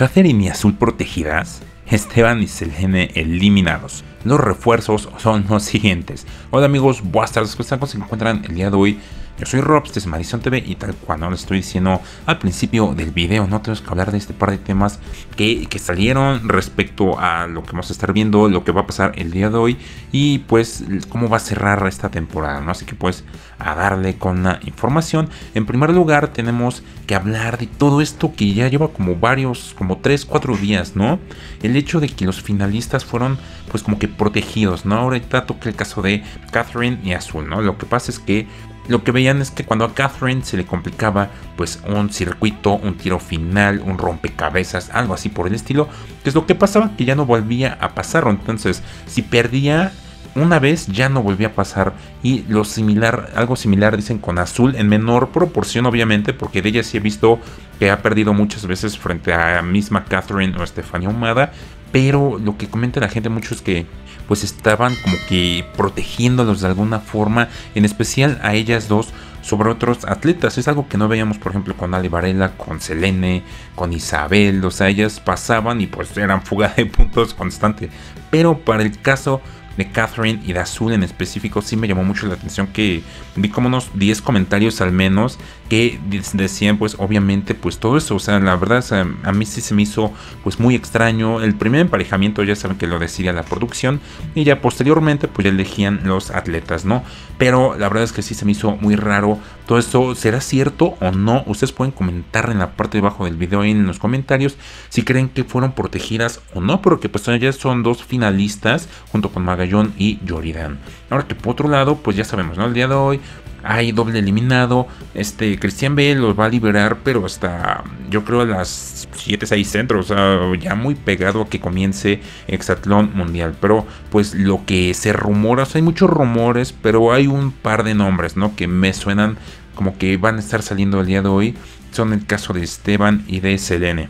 Catherine y Azul protegidas, Esteban y Selene eliminados. Los refuerzos son los siguientes. Hola amigos, buenas tardes, ¿cómo se encuentran el día de hoy? Yo soy Rob, este es Madison TV y tal cual ¿no? les estoy diciendo al principio del video, no tenemos que hablar de este par de temas que, que, salieron respecto a lo que vamos a estar viendo, lo que va a pasar el día de hoy y pues cómo va a cerrar esta temporada, ¿no? Así que pues a darle con la información. En primer lugar tenemos que hablar de todo esto que ya lleva como varios, como 3, 4 días, ¿no? El hecho de que los finalistas fueron pues como que protegidos, ¿no? Ahorita toca el caso de Catherine y Azul, ¿no? Lo que pasa es que lo que veían es que cuando a Catherine se le complicaba pues un circuito, un tiro final, un rompecabezas, algo así por el estilo, que es lo que pasaba, que ya no volvía a pasar. Entonces, si perdía una vez ya no volvía a pasar y lo similar, algo similar dicen con Azul en menor proporción obviamente porque de ella sí he visto que ha perdido muchas veces frente a misma Catherine o Estefania Humada, pero lo que comenta la gente mucho es que pues estaban como que protegiéndolos de alguna forma, en especial a ellas dos sobre otros atletas. Es algo que no veíamos, por ejemplo, con Ali Varela, con Selene, con Isabel. O sea, ellas pasaban y pues eran fuga de puntos constante. Pero para el caso de Catherine y de Azul en específico, sí me llamó mucho la atención que vi como unos 10 comentarios al menos que decían pues obviamente pues todo eso, o sea, la verdad a mí sí se me hizo pues muy extraño. El primer emparejamiento ya saben que lo decidía la producción y ya posteriormente pues ya elegían los atletas, ¿no? Pero la verdad es que sí se me hizo muy raro todo esto. ¿Será cierto o no? Ustedes pueden comentar en la parte de abajo del video y en los comentarios si creen que fueron protegidas o no, porque pues ya son dos finalistas junto con Magallón y Yoridan. Ahora que por otro lado, pues ya sabemos, ¿no? El día de hoy hay doble eliminado. Este Christian Bale los va a liberar, pero hasta yo creo a las 7, 6 centros, o sea, ya muy pegado a que comience Exatlón Mundial. Pero pues lo que se rumora, o sea, hay muchos rumores, pero hay un par de nombres, ¿no? Que me suenan como que van a estar saliendo el día de hoy. Son el caso de Esteban y de Selene.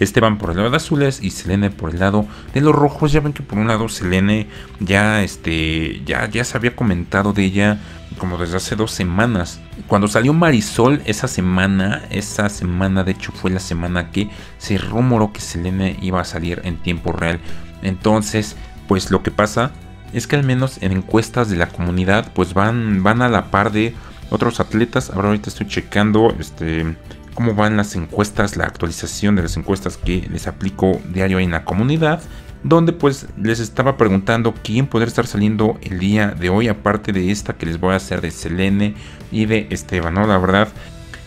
Esteban por el lado de azules y Selene por el lado de los rojos. Ya ven que por un lado Selene ya este ya, ya se había comentado de ella como desde hace dos semanas. Cuando salió Marisol esa semana, esa semana de hecho fue la semana que se rumoró que Selene iba a salir en tiempo real. Entonces, pues lo que pasa es que al menos en encuestas de la comunidad pues van, van a la par de otros atletas. Ahora ahorita estoy checando este cómo van las encuestas, la actualización de las encuestas que les aplico diario en la comunidad, donde pues les estaba preguntando quién podría estar saliendo el día de hoy, aparte de esta que les voy a hacer de Selene y de Esteban, ¿no? La verdad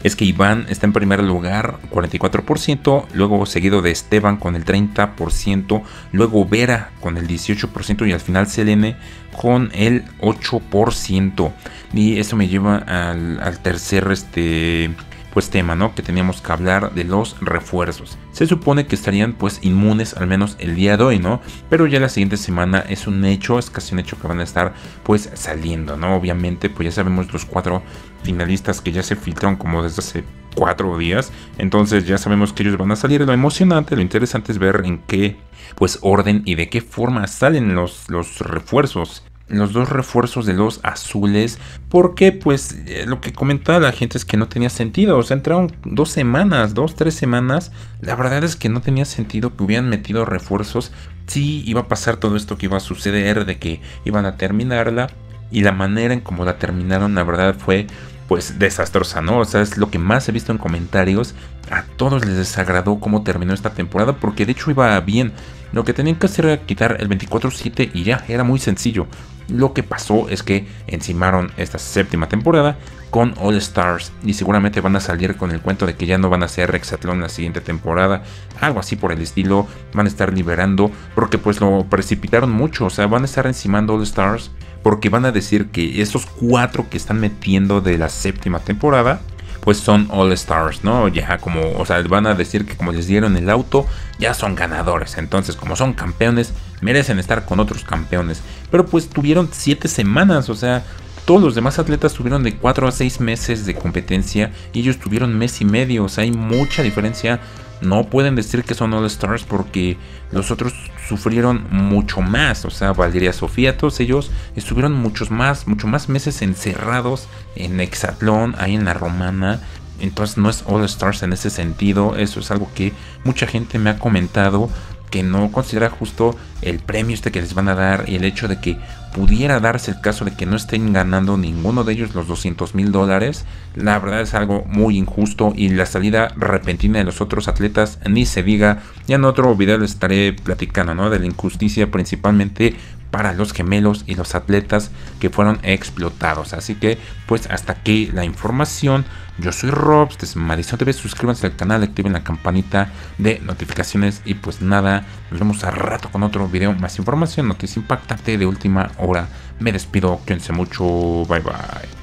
es que Iván está en primer lugar, 44%, luego seguido de Esteban con el 30%, luego Vera con el 18% y al final Selene con el 8%. Y eso me lleva al, al tercer este, pues tema, ¿no? Que teníamos que hablar de los refuerzos. Se supone que estarían pues inmunes al menos el día de hoy, ¿no? Pero ya la siguiente semana es un hecho, es casi un hecho que van a estar pues saliendo, ¿no? Obviamente pues ya sabemos los cuatro finalistas que ya se filtraron como desde hace cuatro días. Entonces ya sabemos que ellos van a salir. Lo emocionante, lo interesante es ver en qué pues orden y de qué forma salen los, los refuerzos los dos refuerzos de los azules, porque pues eh, lo que comentaba la gente es que no tenía sentido, o sea, entraron dos semanas, dos, tres semanas, la verdad es que no tenía sentido que hubieran metido refuerzos, sí iba a pasar todo esto que iba a suceder, de que iban a terminarla, y la manera en cómo la terminaron, la verdad fue pues desastrosa, ¿no? O sea, es lo que más he visto en comentarios. A todos les desagradó cómo terminó esta temporada porque de hecho iba bien. Lo que tenían que hacer era quitar el 24-7 y ya, era muy sencillo. Lo que pasó es que encimaron esta séptima temporada con All Stars y seguramente van a salir con el cuento de que ya no van a ser Rexatlón la siguiente temporada, algo así por el estilo, van a estar liberando porque pues lo precipitaron mucho, o sea, van a estar encimando All Stars porque van a decir que esos cuatro que están metiendo de la séptima temporada pues son All Stars, ¿no? Ya como, o sea, van a decir que como les dieron el auto, ya son ganadores. Entonces, como son campeones, merecen estar con otros campeones. Pero pues tuvieron 7 semanas, o sea, todos los demás atletas tuvieron de 4 a 6 meses de competencia y ellos tuvieron mes y medio, o sea, hay mucha diferencia no pueden decir que son All Stars porque los otros sufrieron mucho más. O sea, Valeria Sofía, todos ellos estuvieron muchos más, mucho más meses encerrados en Hexatlón, ahí en la Romana. entonces no es All Stars en ese sentido. Eso es algo que mucha gente me ha comentado que no considera justo el premio este que les van a dar y el hecho de que pudiera darse el caso de que no estén ganando ninguno de ellos los 200 mil dólares, la verdad es algo muy injusto y la salida repentina de los otros atletas ni se diga, ya en otro video les estaré platicando ¿no? de la injusticia principalmente para los gemelos y los atletas que fueron explotados. Así que, pues hasta aquí la información. Yo soy Robs, desde Madison TV. Suscríbanse al canal, activen la campanita de notificaciones. Y pues nada, nos vemos a rato con otro video. Más información, noticia impactante de última hora. Me despido, cuídense mucho. Bye bye.